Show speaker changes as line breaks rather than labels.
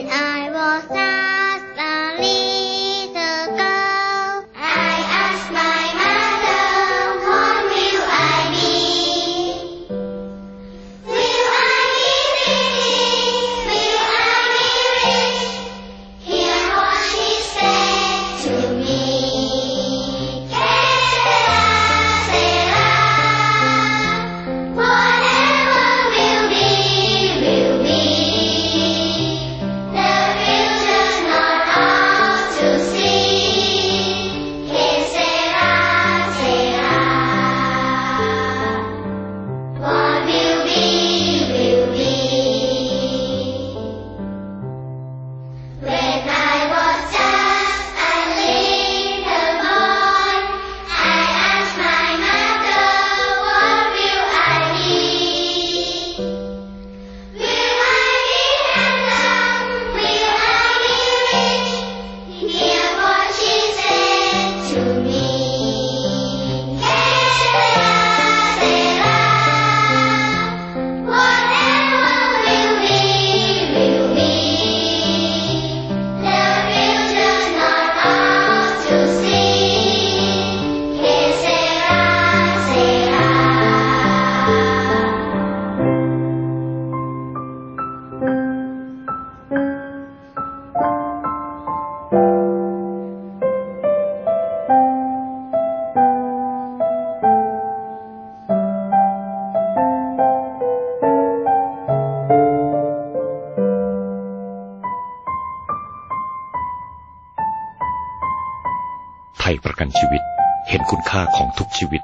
and I will sound. ยประกันชีวิต เห็นคุณค่าของทุกชีวิต